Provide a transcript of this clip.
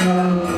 Um,